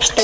что